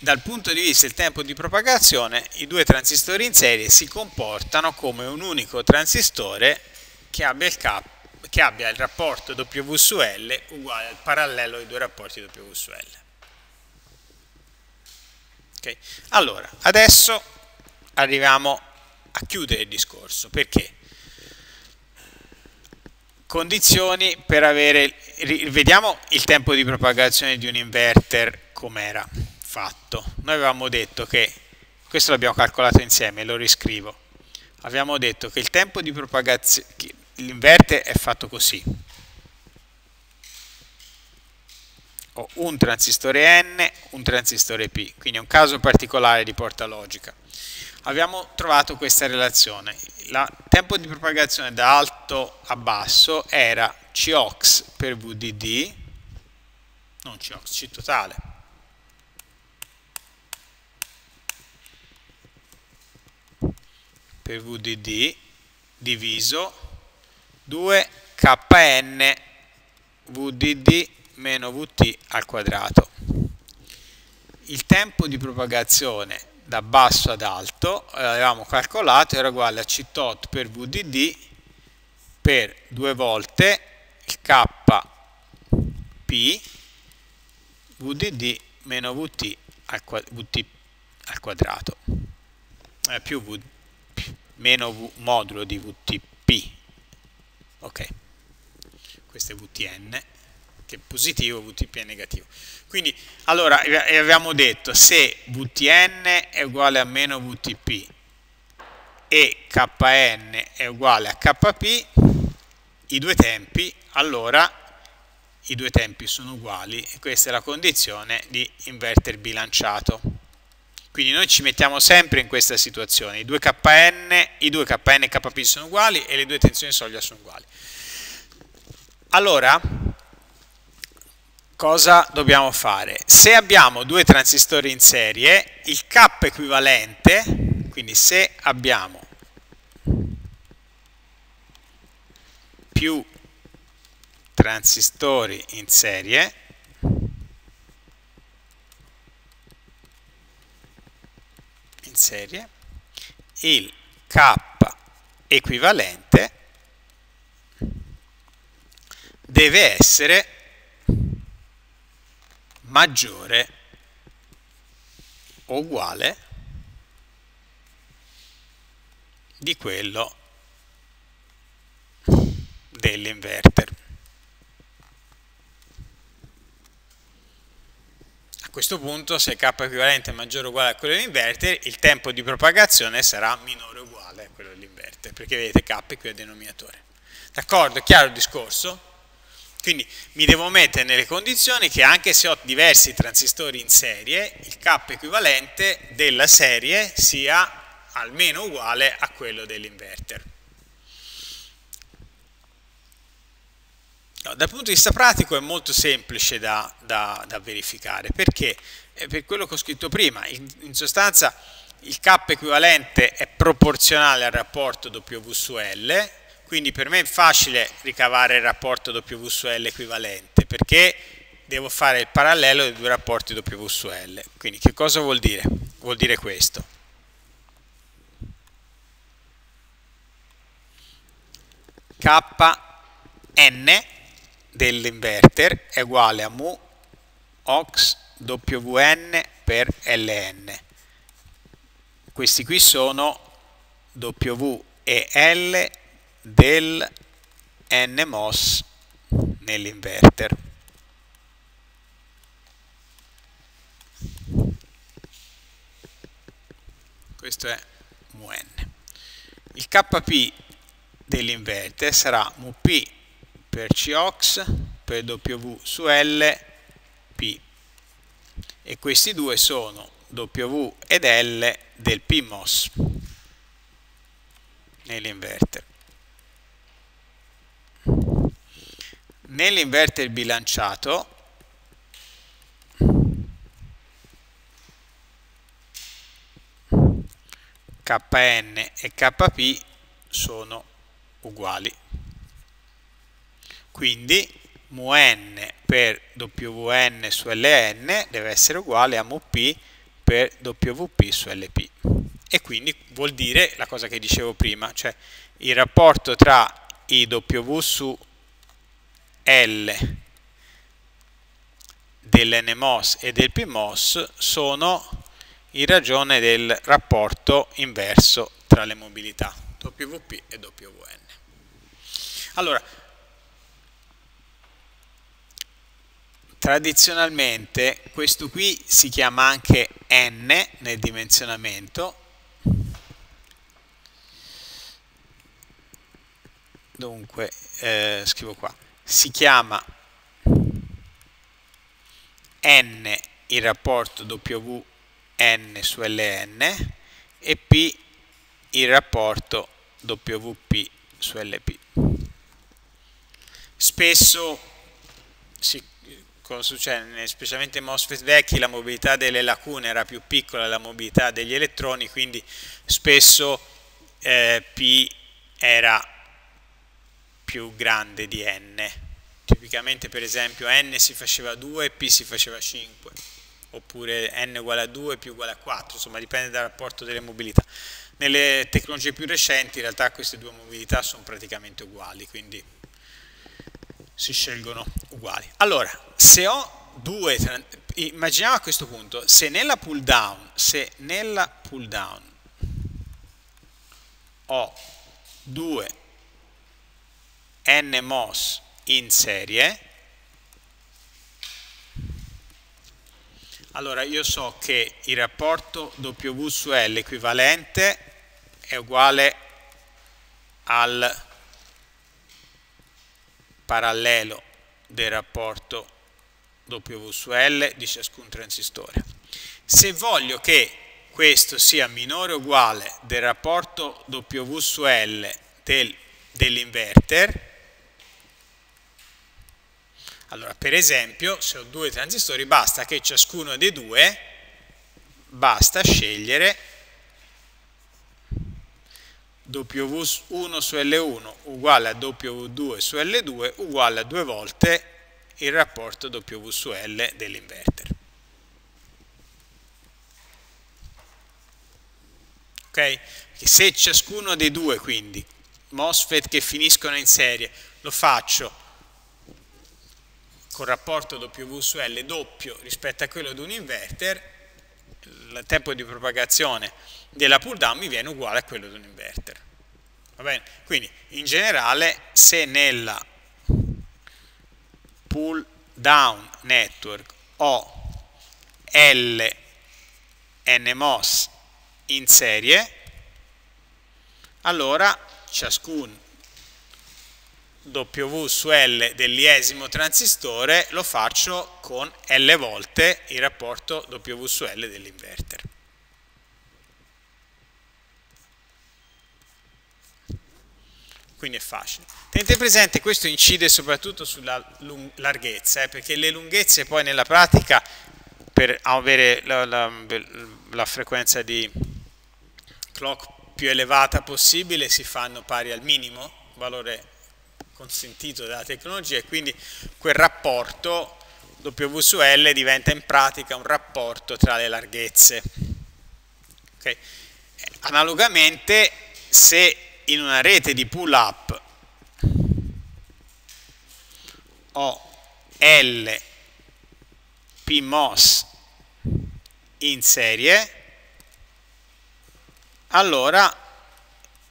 dal punto di vista del tempo di propagazione, i due transistori in serie si comportano come un unico transistore che abbia il, cap, che abbia il rapporto W su L uguale al parallelo dei due rapporti W su L. Okay. Allora, adesso arriviamo a chiudere il discorso, perché? condizioni per avere, vediamo il tempo di propagazione di un inverter com'era fatto. Noi avevamo detto che, questo l'abbiamo calcolato insieme, lo riscrivo, abbiamo detto che il tempo di propagazione, l'inverter è fatto così, ho un transistore N, un transistore P, quindi un caso particolare di porta logica. Abbiamo trovato questa relazione, il tempo di propagazione da alto a basso era Cox per VDD, non Cox, C totale, per VDD diviso 2kn VDD meno Vt al quadrato. Il tempo di propagazione da basso ad alto, eh, avevamo calcolato, era uguale a C tot per VDD per due volte il Kp VDD meno Vt al, Vt al quadrato, eh, più v, meno v, modulo di Vtp. Ok, questo è Vtn, è positivo, Vtp è negativo. Quindi, allora, avevamo detto se Vtn è uguale a meno Vtp e Kn è uguale a Kp, i due tempi, allora i due tempi sono uguali e questa è la condizione di inverter bilanciato. Quindi noi ci mettiamo sempre in questa situazione, i due Kn, i due Kn e Kp sono uguali e le due tensioni soglia sono uguali. Allora, cosa dobbiamo fare? Se abbiamo due transistori in serie, il K equivalente, quindi se abbiamo più transistori in serie, in serie il K equivalente deve essere maggiore o uguale di quello dell'inverter. A questo punto se K equivalente è maggiore o uguale a quello dell'inverter, il tempo di propagazione sarà minore o uguale a quello dell'inverter, perché vedete K è qui al denominatore. D'accordo? È chiaro il discorso? Quindi mi devo mettere nelle condizioni che anche se ho diversi transistori in serie, il K equivalente della serie sia almeno uguale a quello dell'inverter. No, dal punto di vista pratico è molto semplice da, da, da verificare, perché? Eh, per quello che ho scritto prima, in, in, sostanza il K equivalente è proporzionale al rapporto W su L, quindi per me è facile ricavare il rapporto W su L equivalente, perché devo fare il parallelo dei due rapporti W su L. Quindi che cosa vuol dire? Vuol dire questo. Kn dell'inverter è uguale a mu ox wn per ln. Questi qui sono w e l del nmos nell'inverter. Questo è mu n. Il kp dell'inverter sarà mu p per Cox per W su L P e questi due sono W ed L del PMOS nell'inverter. Nell'inverter bilanciato Kn e Kp sono uguali. Quindi μn per wn su ln deve essere uguale a μp per wp su lp. E quindi vuol dire la cosa che dicevo prima, cioè il rapporto tra i w su l dell'nmos e del pmos sono in ragione del rapporto inverso tra le mobilità wp e wn. Allora, tradizionalmente questo qui si chiama anche n nel dimensionamento dunque eh, scrivo qua si chiama n il rapporto wn su ln e p il rapporto wp su lp spesso si cosa succede? Specialmente in MOSFET vecchi la mobilità delle lacune era più piccola della mobilità degli elettroni, quindi spesso eh, P era più grande di N. Tipicamente per esempio N si faceva 2 e P si faceva 5, oppure N uguale a 2 e P uguale a 4, insomma dipende dal rapporto delle mobilità. Nelle tecnologie più recenti in realtà queste due mobilità sono praticamente uguali, quindi si scelgono uguali. Allora, se ho due, immaginiamo a questo punto, se nella pull down, se nella pull down ho due NMOS in serie, allora io so che il rapporto W su L equivalente è uguale al parallelo del rapporto W su L di ciascun transistore. Se voglio che questo sia minore o uguale del rapporto W su L del, dell'inverter, allora per esempio se ho due transistori basta che ciascuno dei due basta scegliere W1 su L1 uguale a W2 su L2 uguale a due volte il rapporto W su L dell'inverter. Ok? Se ciascuno dei due, quindi, MOSFET che finiscono in serie, lo faccio con rapporto W su L doppio rispetto a quello di un inverter, il tempo di propagazione della pull down mi viene uguale a quello di un inverter. Va bene? Quindi in generale se nella pull down network ho L NMOS in serie, allora ciascun W su L dell'iesimo transistore lo faccio con L volte il rapporto W su L dell'inverter. quindi è facile. Tenete presente, questo incide soprattutto sulla larghezza, eh, perché le lunghezze poi nella pratica, per avere la, la, la frequenza di clock più elevata possibile, si fanno pari al minimo, valore consentito dalla tecnologia, e quindi quel rapporto W su L diventa in pratica un rapporto tra le larghezze. Okay. Analogamente, se in una rete di pull up ho L PMOS in serie, allora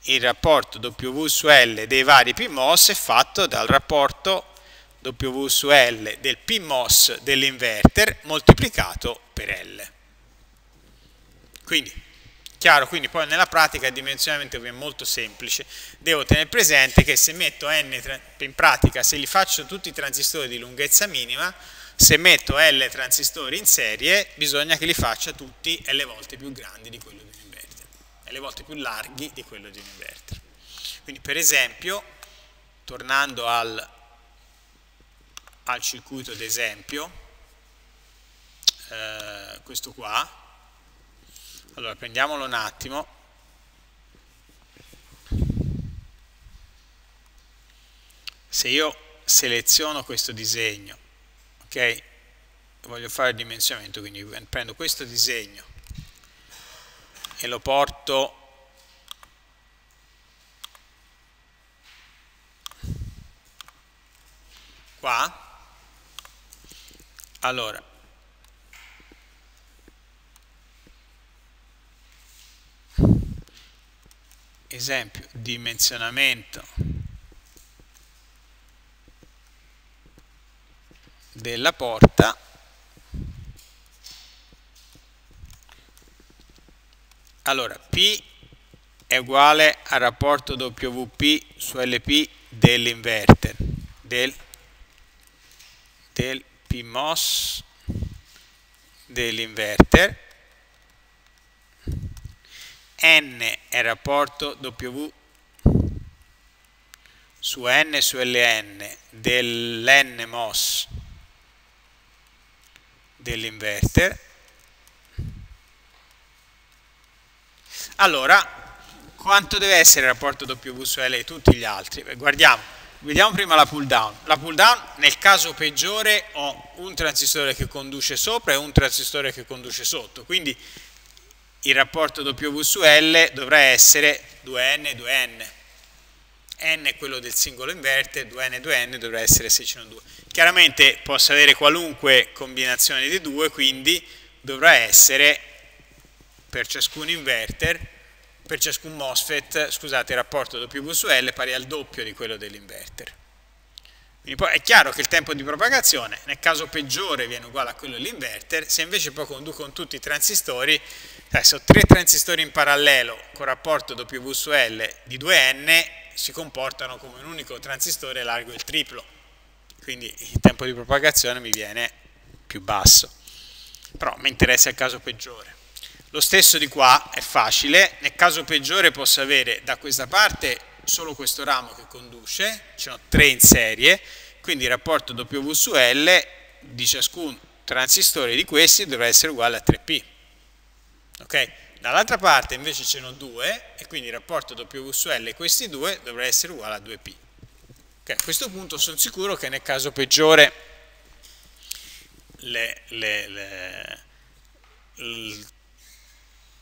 il rapporto W su L dei vari PMOS è fatto dal rapporto W su L del PMOS dell'inverter moltiplicato per L. Quindi, chiaro, quindi poi nella pratica il dimensionamento è molto semplice. Devo tenere presente che se metto N, in pratica, se li faccio tutti i transistori di lunghezza minima, se metto L transistori in serie, bisogna che li faccia tutti L volte più grandi di quello di L volte più larghi di quello di un inverter. Quindi per esempio, tornando al al circuito d'esempio, eh, questo qua, allora prendiamolo un attimo, se io seleziono questo disegno, ok, voglio fare il dimensionamento, quindi prendo questo disegno e lo porto qua. Allora, esempio, dimensionamento della porta allora P è uguale al rapporto WP su LP dell'inverter del, del PMOS dell'inverter, N è rapporto W su N su Ln dell'NMOS dell'inverter. Allora, quanto deve essere il rapporto W su L di tutti gli altri? Guardiamo Vediamo prima la pull down. La pull down nel caso peggiore ho un transistore che conduce sopra e un transistore che conduce sotto, quindi il rapporto W su L dovrà essere 2N 2N. N è quello del singolo inverter, 2N 2N dovrà essere 602. Chiaramente posso avere qualunque combinazione dei due, quindi dovrà essere per ciascun inverter per ciascun MOSFET, scusate, il rapporto W su L è pari al doppio di quello dell'inverter. Quindi poi è chiaro che il tempo di propagazione nel caso peggiore viene uguale a quello dell'inverter, se invece poi conducono tutti i transistori, adesso tre transistori in parallelo con rapporto W su L di 2N si comportano come un unico transistore largo il triplo, quindi il tempo di propagazione mi viene più basso, però mi interessa il caso peggiore. Lo stesso di qua è facile, nel caso peggiore posso avere da questa parte solo questo ramo che conduce, ci sono tre in serie, quindi il rapporto W su L di ciascun transistore di questi dovrà essere uguale a 3P. Okay? Dall'altra parte invece ce ne sono due e quindi il rapporto W su L questi due dovrà essere uguale a 2P. Okay? A questo punto sono sicuro che nel caso peggiore le, le, le, il,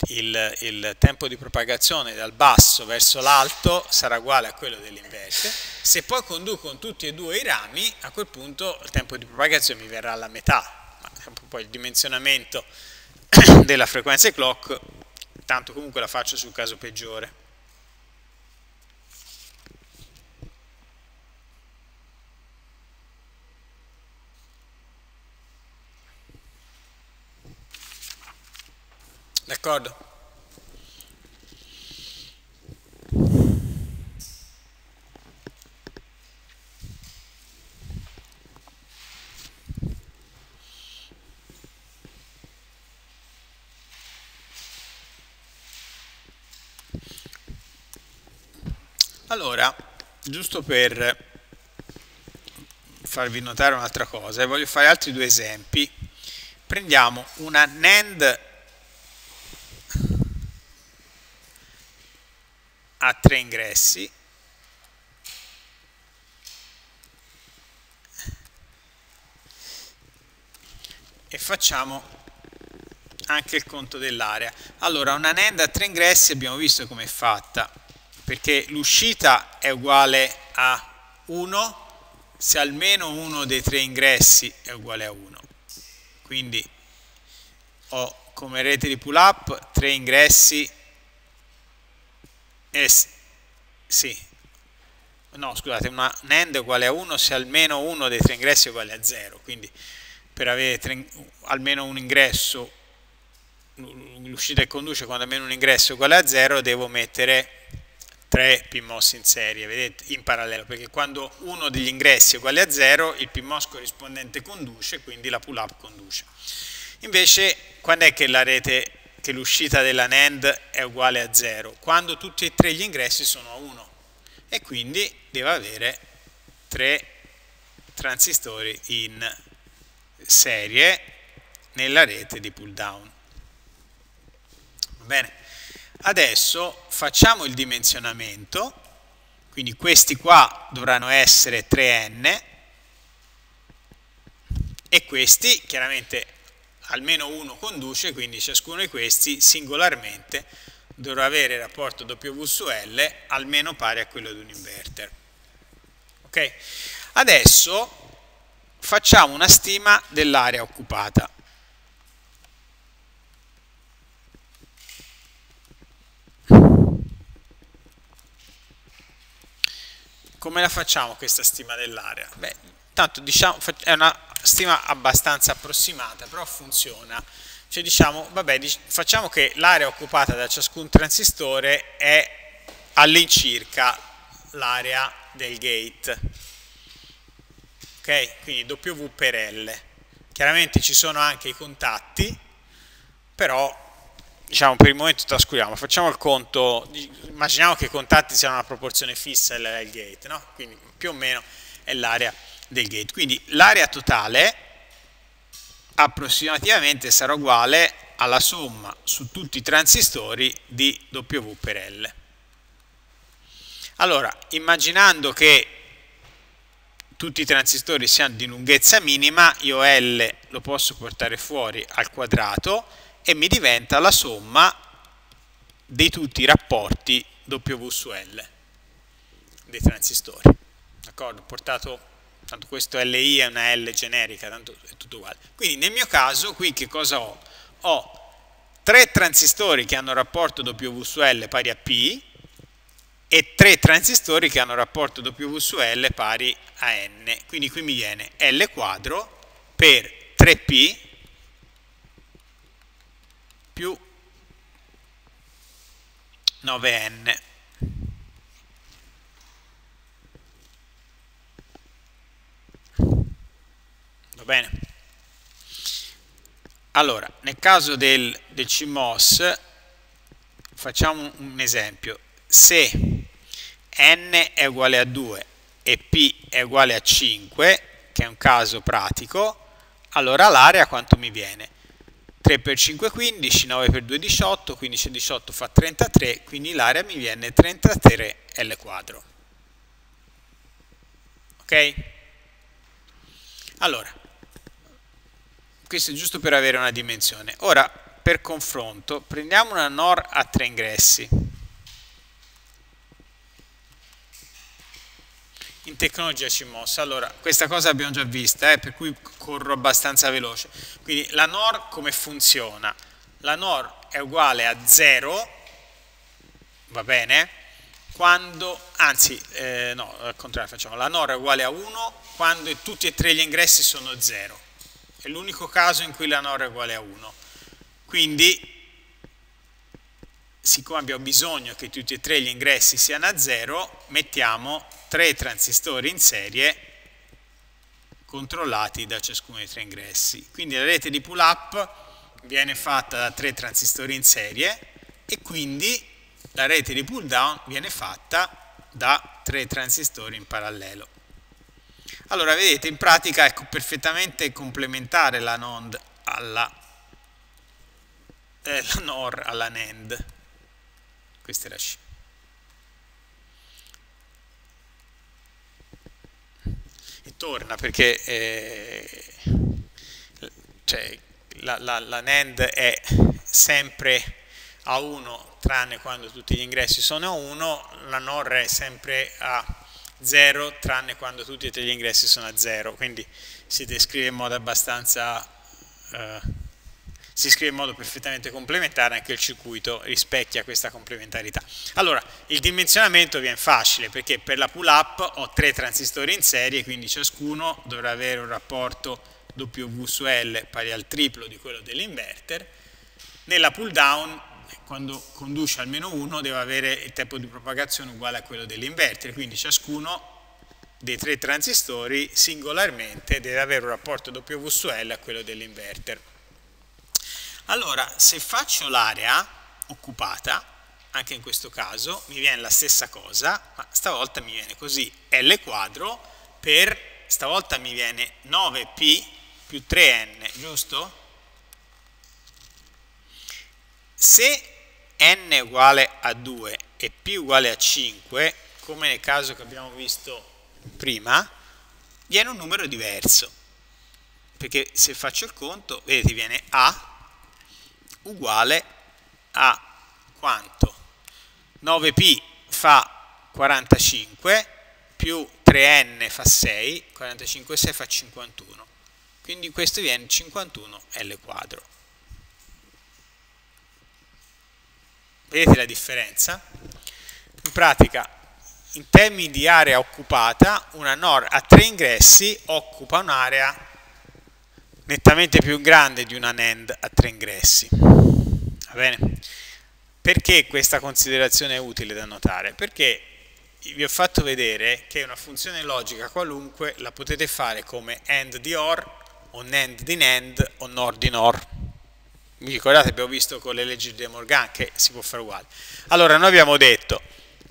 il, tempo di propagazione dal basso verso l'alto sarà uguale a quello dell'inverter. Se poi conducono tutti e due i rami, a quel punto il tempo di propagazione mi verrà alla metà, ma poi il dimensionamento *coughs* della frequenza clock, tanto comunque la faccio sul caso peggiore. D'accordo? Allora, giusto per farvi notare un'altra cosa voglio fare altri due esempi prendiamo una NAND a tre ingressi. E facciamo anche il conto dell'area. Allora una NAND a tre ingressi abbiamo visto come è fatta perché l'uscita è uguale a 1 se almeno uno dei tre ingressi è uguale a 1 quindi ho come rete di pull up tre ingressi sì no scusate una NAND è uguale a 1 se almeno uno dei tre ingressi è uguale a 0 quindi per avere tre, almeno un ingresso l'uscita che conduce quando almeno un ingresso è uguale a 0 devo mettere 3 PMOS in serie, vedete, in parallelo, perché quando uno degli ingressi è uguale a 0, il PMOS corrispondente conduce, quindi la pull up conduce. Invece, quando è che la rete, che l'uscita della NAND è uguale a 0? Quando tutti e tre gli ingressi sono a 1 e quindi deve avere 3 transistori in serie nella rete di pull down. Bene? Adesso facciamo il dimensionamento, quindi questi qua dovranno essere 3n e questi chiaramente almeno uno conduce, quindi ciascuno di questi singolarmente dovrà avere il rapporto W su L almeno pari a quello di un inverter. Ok? Adesso facciamo una stima dell'area occupata. Come la facciamo questa stima dell'area? Beh, tanto diciamo, è una stima abbastanza approssimata, però funziona. Cioè diciamo, vabbè, facciamo che l'area occupata da ciascun transistore è all'incirca l'area del gate. Ok? Quindi W per L. Chiaramente ci sono anche i contatti, però diciamo per il momento trascuriamo, facciamo il conto, immaginiamo che i contatti siano una proporzione fissa del gate, no? quindi più o meno è l'area del gate. Quindi l'area totale approssimativamente sarà uguale alla somma su tutti i transistori di W per L. Allora, immaginando che tutti i transistori siano di lunghezza minima, io L lo posso portare fuori al quadrato e mi diventa la somma di tutti i rapporti W su L dei transistori. D'accordo? Portato, tanto questo LI è una L generica, tanto è tutto uguale. Quindi nel mio caso qui che cosa ho? Ho tre transistori che hanno rapporto W su L pari a P e tre transistori che hanno rapporto W su L pari a N. Quindi qui mi viene L quadro per 3P più 9n. Bene? Allora, nel caso del, del CMOS facciamo un esempio. Se n è uguale a 2 e p è uguale a 5, che è un caso pratico, allora l'area quanto mi viene? 3 per 5 15, 9 per 2 18, 15 e 18 fa 33, quindi l'area mi viene 33 L quadro. Ok? Allora, questo è giusto per avere una dimensione. Ora, per confronto, prendiamo una NOR a tre ingressi. in tecnologia CMOS. Allora, questa cosa l'abbiamo già vista, eh, per cui corro abbastanza veloce. Quindi la NOR come funziona? La NOR è uguale a 0, va bene? Quando, anzi, eh, no, al contrario facciamo, la NOR è uguale a 1 quando tutti e tre gli ingressi sono 0. È l'unico caso in cui la NOR è uguale a 1. Quindi, siccome abbiamo bisogno che tutti e tre gli ingressi siano a 0, mettiamo tre transistori in serie controllati da ciascuno dei tre ingressi. Quindi la rete di pull up viene fatta da tre transistori in serie e quindi la rete di pull down viene fatta da tre transistori in parallelo. Allora, vedete, in pratica è perfettamente complementare la NOND alla, eh, la NOR alla NAND. Questa è la C. E torna perché eh, cioè, la, la, la NAND è sempre a 1 tranne quando tutti gli ingressi sono a 1, la NOR è sempre a 0 tranne quando tutti gli ingressi sono a 0, quindi si descrive in modo abbastanza, eh, si scrive in modo perfettamente complementare, anche il circuito rispecchia questa complementarità. Allora, il dimensionamento viene facile perché per la pull up ho tre transistori in serie, quindi ciascuno dovrà avere un rapporto W su L pari al triplo di quello dell'inverter, nella pull down quando conduce almeno uno deve avere il tempo di propagazione uguale a quello dell'inverter, quindi ciascuno dei tre transistori singolarmente deve avere un rapporto W su L a quello dell'inverter. Allora, se faccio l'area occupata, anche in questo caso, mi viene la stessa cosa, ma stavolta mi viene così, L quadro per, stavolta mi viene 9P più 3N, giusto? Se n uguale a 2 e p uguale a 5, come nel caso che abbiamo visto prima, viene un numero diverso. Perché se faccio il conto, vedete, viene a uguale a quanto? 9p fa 45 più 3n fa 6, 45 e 6 fa 51. Quindi questo viene 51 L quadro. Vedete la differenza? In pratica, in termini di area occupata, una NOR a tre ingressi occupa un'area nettamente più grande di una NAND a tre ingressi. Va bene? Perché questa considerazione è utile da notare? Perché vi ho fatto vedere che una funzione logica qualunque la potete fare come AND di OR, o NAND di NAND, o NOR di NOR vi ricordate abbiamo visto con le leggi di De Morgan che si può fare uguale. Allora noi abbiamo detto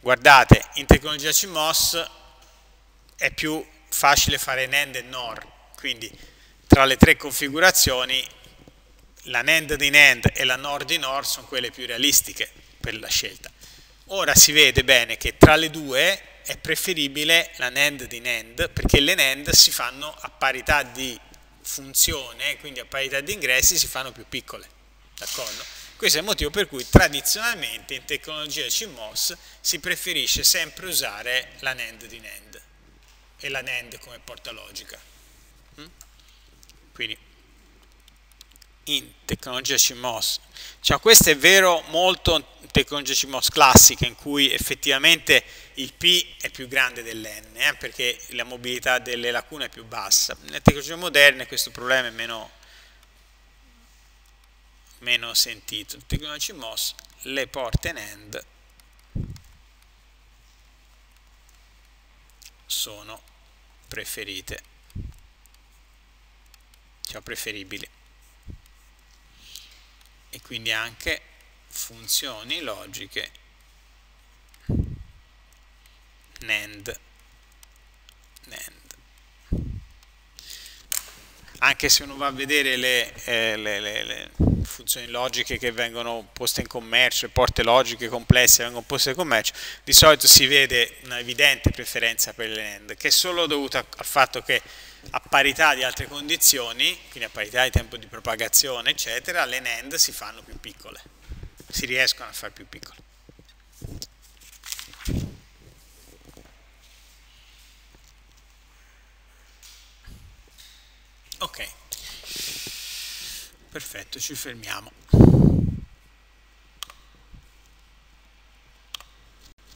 guardate in tecnologia CMOS è più facile fare NAND e NOR. Quindi tra le tre configurazioni la NAND di NAND e la NOR di NOR sono quelle più realistiche per la scelta. Ora si vede bene che tra le due è preferibile la NAND di NAND perché le NAND si fanno a parità di funzione, quindi a parità di ingressi, si fanno più piccole. Questo è il motivo per cui tradizionalmente in tecnologia CMOS si preferisce sempre usare la NAND di NAND e la NAND come porta logica. Mm? Quindi in tecnologia CMOS, cioè questo è vero molto in tecnologia CMOS classica in cui effettivamente il P è più grande dell'N eh, perché la mobilità delle lacune è più bassa. Nelle tecnologie moderne questo problema è meno meno sentito. Tecnology MOS, le porte NAND sono preferite, cioè preferibili. E quindi anche funzioni logiche NAND, NAND anche se uno va a vedere le, eh, le, le, le, funzioni logiche che vengono poste in commercio, le porte logiche complesse che vengono poste in commercio, di solito si vede una evidente preferenza per le NAND, che è solo dovuta al fatto che a parità di altre condizioni, quindi a parità di tempo di propagazione, eccetera, le NAND si fanno più piccole, si riescono a fare più piccole. Ok, perfetto, ci fermiamo.